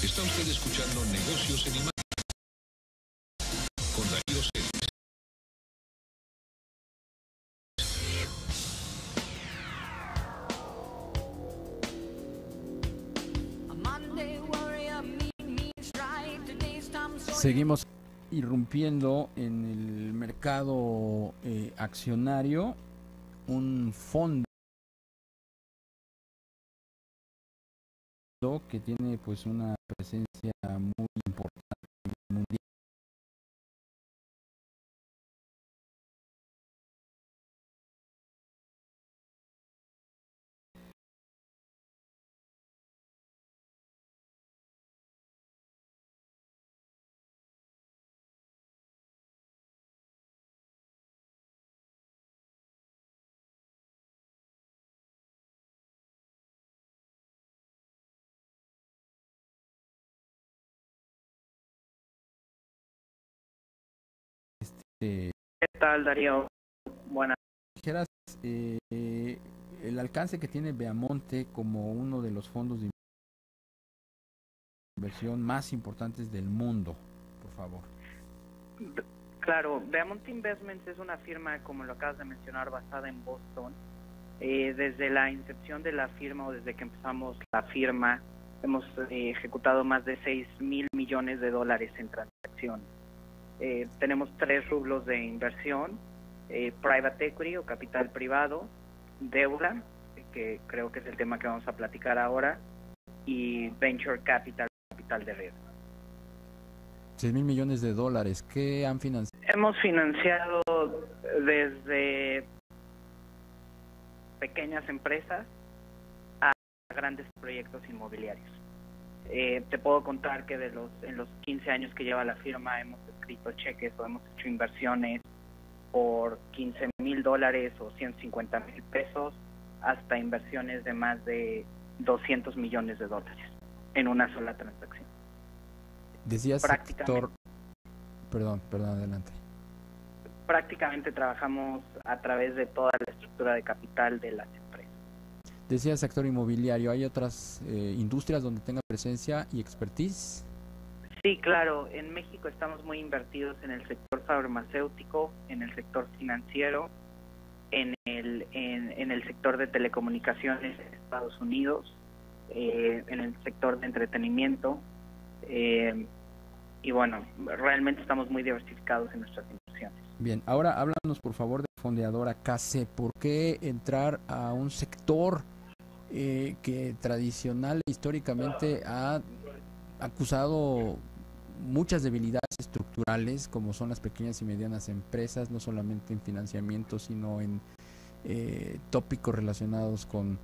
Está usted escuchando Negocios en Imagen con Darío Celis. Seguimos irrumpiendo en el mercado eh, accionario un fondo que tiene pues una presencia muy ¿Qué tal, Darío? Buenas. Dijeras eh, el alcance que tiene Beamonte como uno de los fondos de inversión más importantes del mundo, por favor. Claro, Beamonte Investments es una firma, como lo acabas de mencionar, basada en Boston. Eh, desde la incepción de la firma o desde que empezamos la firma, hemos eh, ejecutado más de 6 mil millones de dólares en transacciones. Eh, tenemos tres rublos de inversión, eh, private equity o capital privado, deuda, que creo que es el tema que vamos a platicar ahora, y venture capital, capital de riesgo. 6 mil millones de dólares, ¿qué han financiado? Hemos financiado desde pequeñas empresas a grandes proyectos inmobiliarios. Eh, te puedo contar que de los en los 15 años que lleva la firma hemos escrito cheques o hemos hecho inversiones por 15 mil dólares o 150 mil pesos hasta inversiones de más de 200 millones de dólares en una sola transacción. Decías sector... Perdón, perdón, adelante. Prácticamente trabajamos a través de toda la estructura de capital de empresas. Decía sector inmobiliario, ¿hay otras eh, industrias donde tenga presencia y expertise? Sí, claro. En México estamos muy invertidos en el sector farmacéutico, en el sector financiero, en el, en, el sector de telecomunicaciones en Estados Unidos, eh, en el sector de entretenimiento. Eh, y bueno, realmente estamos muy diversificados en nuestras inversiones. Bien, ahora háblanos por favor de fondeadora KC. ¿Por qué entrar a un sector eh, que tradicional históricamente ha acusado muchas debilidades estructurales como son las pequeñas y medianas empresas, no solamente en financiamiento, sino en eh, tópicos relacionados con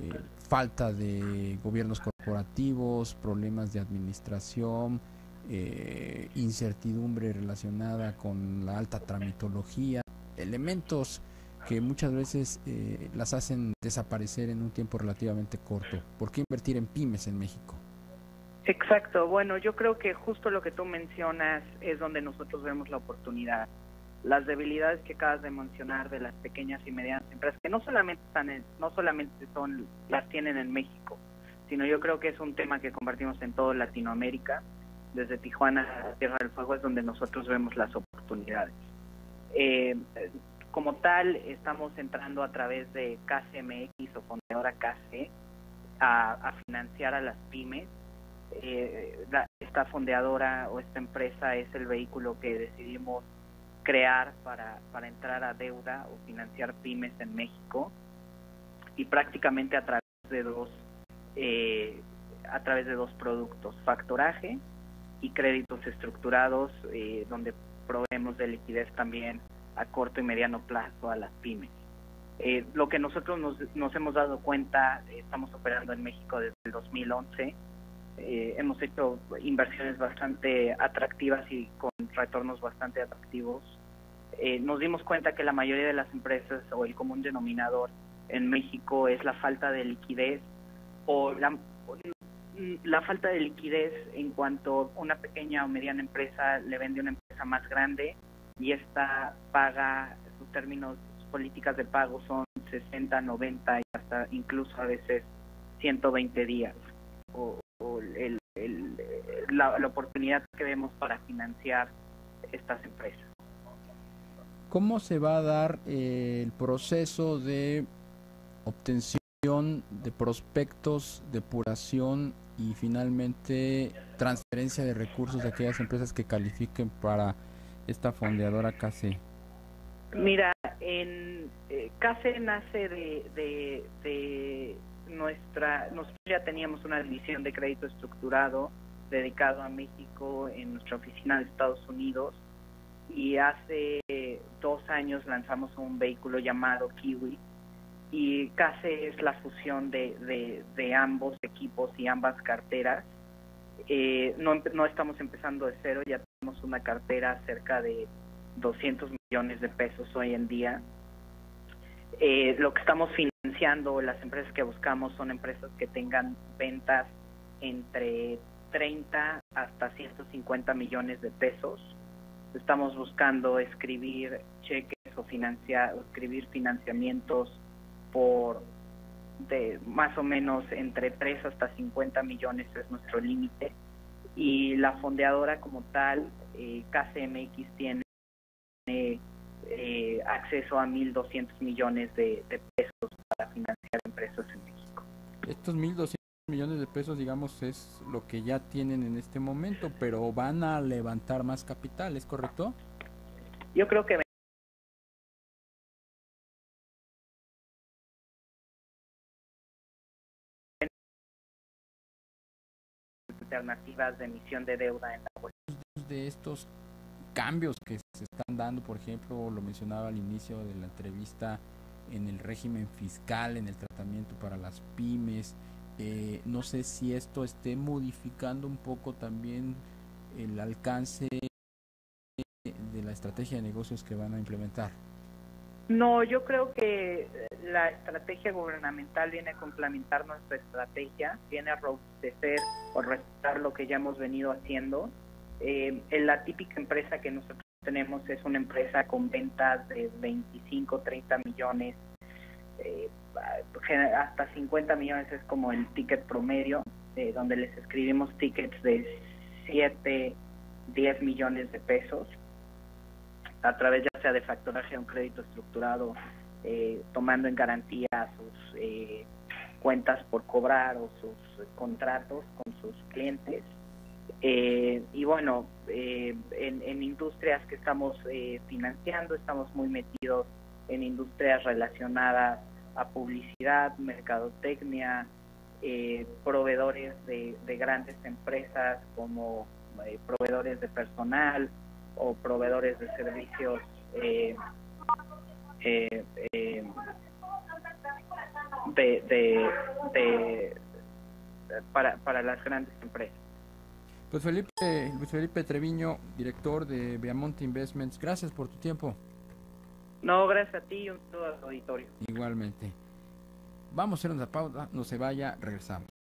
eh, falta de gobiernos corporativos, problemas de administración, eh, incertidumbre relacionada con la alta tramitología, elementos que muchas veces las hacen desaparecer en un tiempo relativamente corto. ¿Por qué invertir en pymes en México? Exacto, bueno, yo creo que justo lo que tú mencionas es donde nosotros vemos la oportunidad. Las debilidades que acabas de mencionar de las pequeñas y medianas empresas, que no solamente están en, no solamente son las tienen en México, sino yo creo que es un tema que compartimos en toda Latinoamérica, desde Tijuana a Tierra del Fuego es donde nosotros vemos las oportunidades. Eh, como tal, estamos entrando a través de KCMX o Fundadora KC a, financiar a las pymes. Eh, esta fondeadora o esta empresa es el vehículo que decidimos crear para, para entrar a deuda o financiar pymes en México. Y prácticamente a través de dos eh, a través de dos productos factoraje y créditos estructurados eh, donde proveemos de liquidez también a corto y mediano plazo a las pymes eh, lo que nosotros nos, nos hemos dado cuenta estamos operando en México desde el 2011 eh, hemos hecho inversiones bastante atractivas y con retornos bastante atractivos. Eh, nos dimos cuenta que la mayoría de las empresas o el común denominador en México es la falta de liquidez o la, la falta de liquidez en cuanto una pequeña o mediana empresa le vende a una empresa más grande y esta paga sus términos sus políticas de pago son 60, 90 y hasta incluso a veces 120 días o, el, la, la oportunidad que vemos para financiar estas empresas. ¿Cómo se va a dar eh, el proceso de obtención de prospectos, depuración y finalmente transferencia de recursos de aquellas empresas que califiquen para esta fondeadora KC? Mira, en eh, nace de, de, de nuestra, nosotros ya teníamos una división de crédito estructurado dedicado a México en nuestra oficina de Estados Unidos y hace dos años lanzamos un vehículo llamado Kiwi y CASE es la fusión de, de, de ambos equipos y ambas carteras. Eh, no, no estamos empezando de cero, ya tenemos una cartera cerca de 200 millones de pesos hoy en día. Eh, lo que estamos financiando, las empresas que buscamos son empresas que tengan ventas entre 30 hasta 150 millones de pesos. Estamos buscando escribir cheques o financiar, escribir financiamientos por de más o menos entre 3 hasta 50 millones es nuestro límite y la fondeadora como tal, eh, KCMX tiene eh, acceso a 1.200 millones de, de, pesos para financiar empresas en México. Estos 1.200 millones de pesos, digamos, es lo que ya tienen en este momento, pero van a levantar más capital, ¿es correcto? Yo creo que alternativas de emisión de deuda en la bolsa. De estos cambios que se están dando, por ejemplo, lo mencionaba al inicio de la entrevista, en el régimen fiscal, en el tratamiento para las pymes, eh, no sé si esto esté modificando un poco también el alcance de la estrategia de negocios que van a implementar. No, yo creo que la estrategia gubernamental viene a complementar nuestra estrategia, viene a robustecer o respetar lo que ya hemos venido haciendo. Eh, la típica empresa que nosotros tenemos es una empresa con ventas de 25, 30 millones, eh, hasta 50 millones es como el ticket promedio, eh, donde les escribimos tickets de 7, 10 millones de pesos a través ya sea de factoraje a un crédito estructurado, eh, tomando en garantía sus eh, cuentas por cobrar o sus contratos con sus clientes. Eh, y bueno, eh, en, en, industrias que estamos eh, financiando, estamos muy metidos en industrias relacionadas a publicidad, mercadotecnia, eh, proveedores de, de, grandes empresas como proveedores de personal o proveedores de servicios eh, eh, eh, de, de, de, para, para las grandes empresas. Pues Felipe, Luis Felipe Treviño, director de Viamonte Investments, gracias por tu tiempo. No, gracias a ti y un saludo al auditorio. Igualmente. Vamos a hacer una pausa, no se vaya, regresamos.